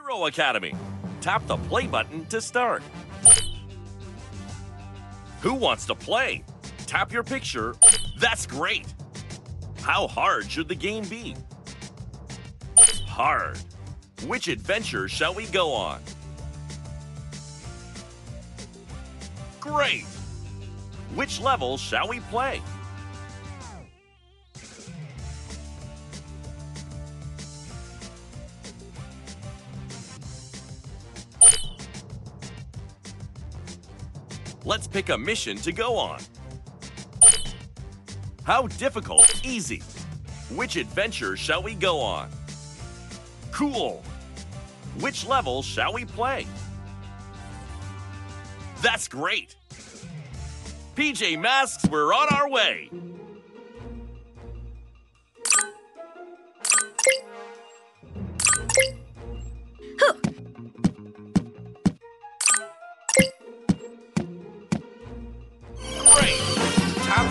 Hero Academy. Tap the play button to start. Who wants to play? Tap your picture. That's great. How hard should the game be? Hard. Which adventure shall we go on? Great! Which level shall we play? Pick a mission to go on. How difficult? Easy. Which adventure shall we go on? Cool. Which level shall we play? That's great. PJ Masks, we're on our way.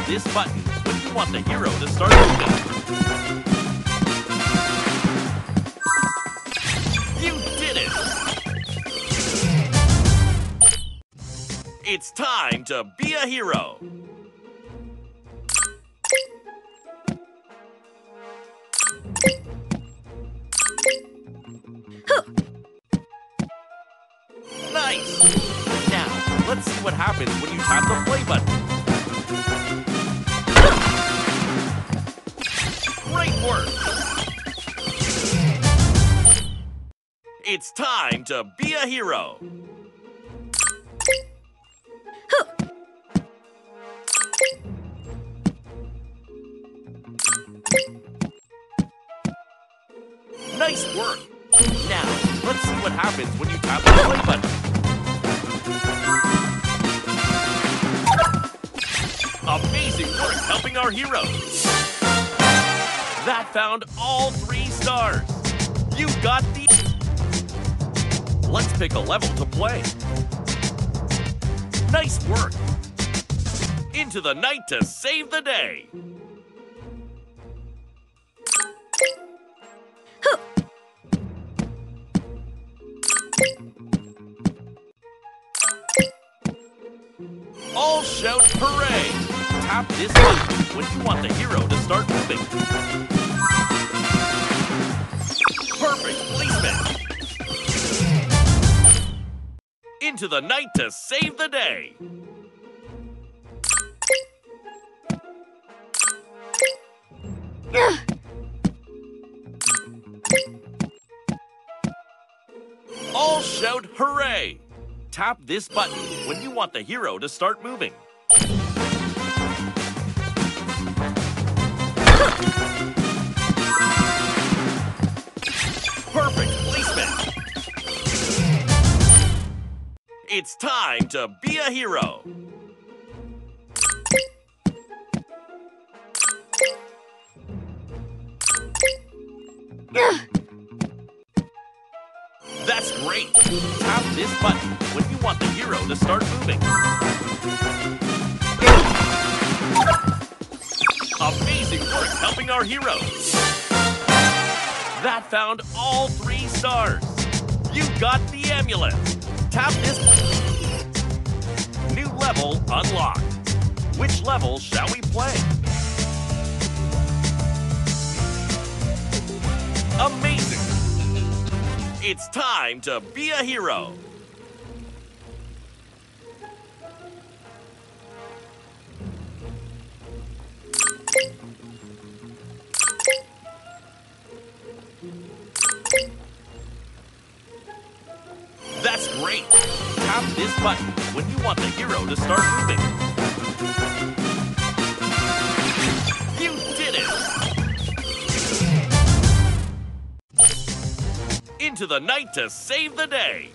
This button when you want the hero to start moving. You did it! It's time to be a hero. Nice! Now, let's see what happens when you tap the play button. Great work! It's time to be a hero. Nice work! Now, let's see what happens when you tap the play button. Amazing work helping our heroes! That found all three stars! You got the... Let's pick a level to play. Nice work! Into the night to save the day! All shout hooray! Tap this button when you want the hero to start moving. Perfect placement! Into the night to save the day! All shout hooray! Tap this button when you want the hero to start moving. Perfect placement! It's time to be a hero! That's great! Tap this button when you want the hero to start moving. Helping our heroes! That found all three stars! You got the amulet! Tap this... New level unlocked. Which level shall we play? Amazing! It's time to be a hero! That's great! Tap this button when you want the hero to start moving. You did it! Into the night to save the day!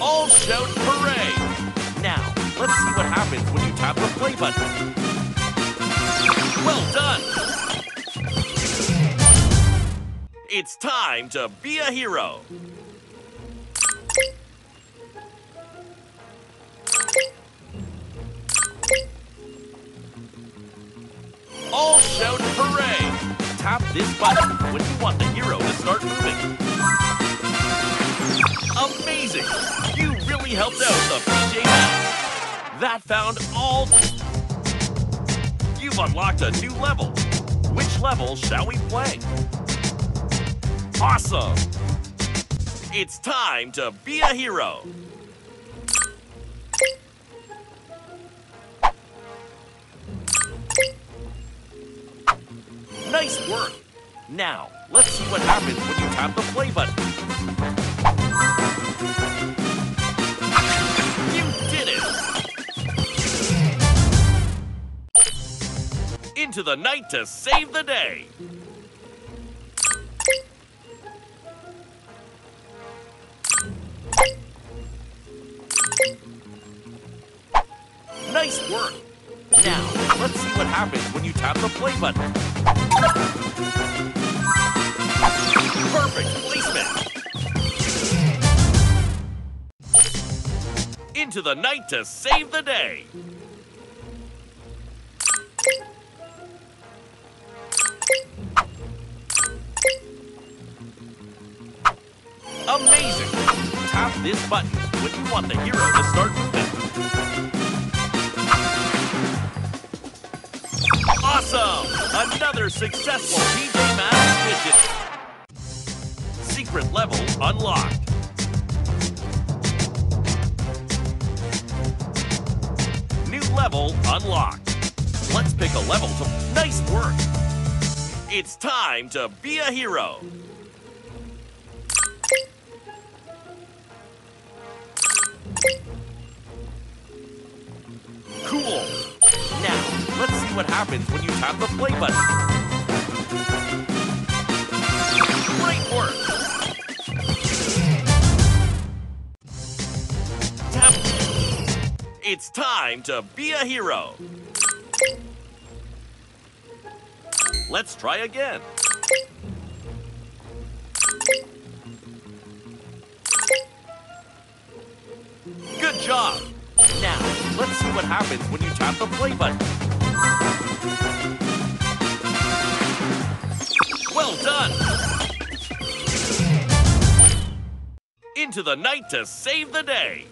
All shout button. Well done! It's time to be a hero! All shout hooray! Tap this button when you want the hero to start moving. Amazing! You really helped out the PJ Masks. That found all... You've unlocked a new level. Which level shall we play? Awesome! It's time to be a hero. Nice work! Now, let's see what happens when you tap the play button. Into the night to save the day! Nice work! Now, let's see what happens when you tap the play button. Perfect placement! Into the night to save the day! Amazing! Tap this button when you want the hero to start moving. Awesome! Another successful PJ Masks mission. Secret level unlocked. New level unlocked. Let's pick a level to... Nice work! It's time to be a hero. Cool. Now, let's see what happens when you tap the play button. Great work. Tap. It's time to be a hero. Let's try again. Good job. Now, let's see what happens when you tap the play button. Well done. Into the night to save the day.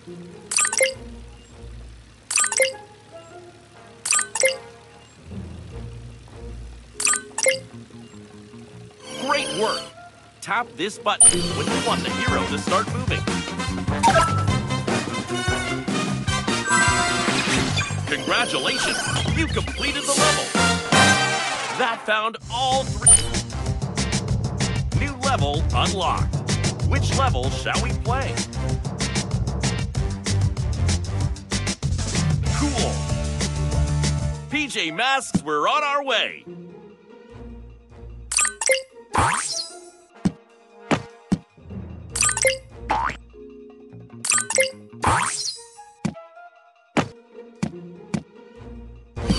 Great work. Tap this button when you want the hero to start moving. Congratulations! You completed the level! That found all three. New level unlocked. Which level shall we play? Cool! PJ Masks, we're on our way!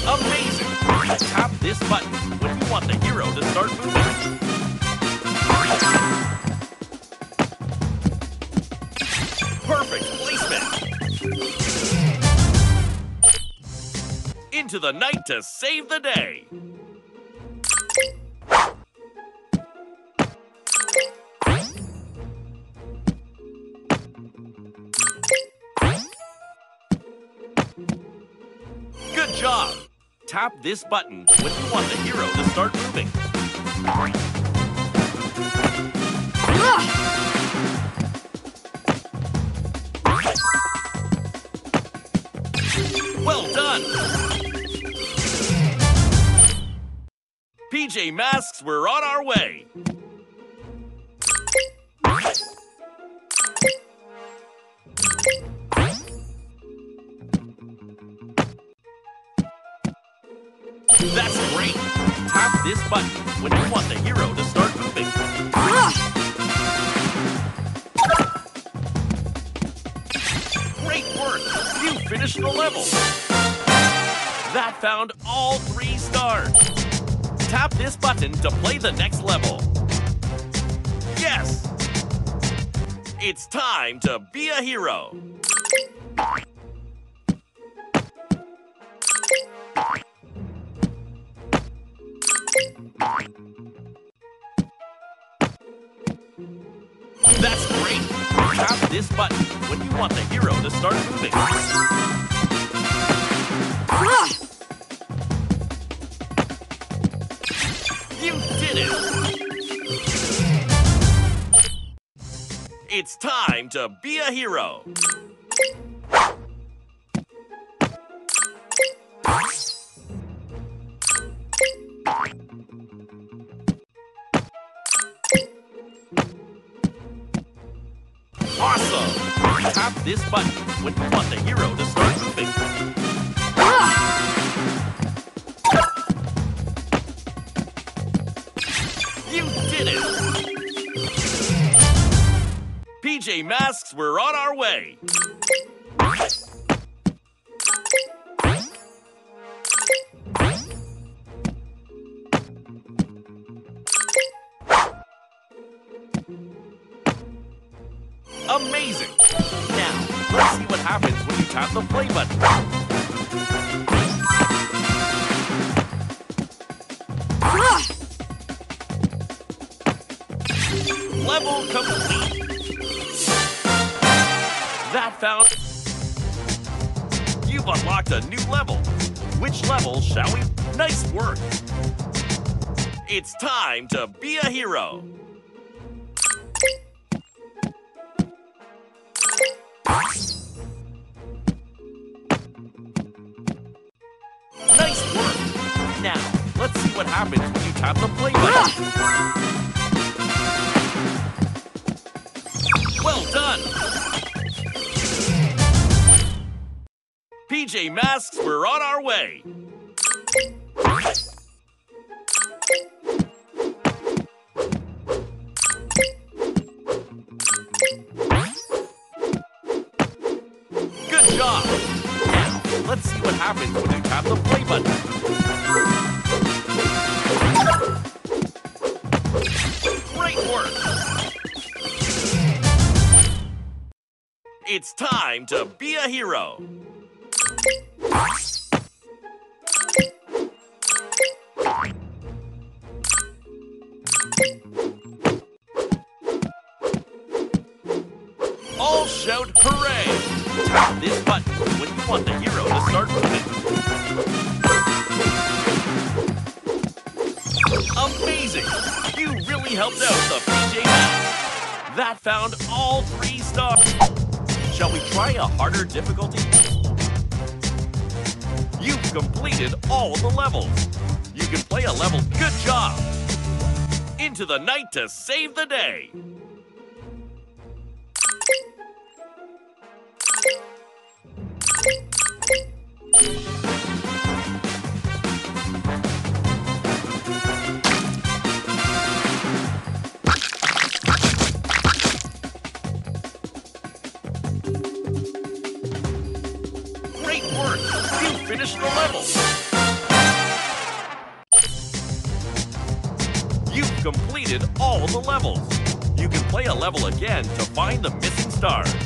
Amazing! Tap this button when you want the hero to start moving. Perfect placement! Into the night to save the day! Tap this button when you want the hero to start moving. Well done! PJ Masks, we're on our way! That's great! Tap this button when you want the hero to start moving. Great work! You finished the level! That found all three stars. Tap this button to play the next level. Yes! It's time to be a hero. That's great! Tap this button when you want the hero to start moving. You did it! It's time to be a hero! Tap this button when you want the hero to start moving. You did it! PJ Masks, we're on our way! Amazing! Now, let's see what happens when you tap the play button. Level complete! That found... You've unlocked a new level. Which level shall we... Nice work! It's time to be a hero! Now, let's see what happens when you tap the play button. Well done! PJ Masks, we're on our way! Good job! Now, let's see what happens It's time to be a hero! All shout hooray! Tap this button when you want the hero to start moving. Amazing! You really helped out the PJ Masks. That found all three stars. Shall we try a harder difficulty? You've completed all the levels. You can play a level. Good job! Into the night to save the day. Great again to find the missing stars.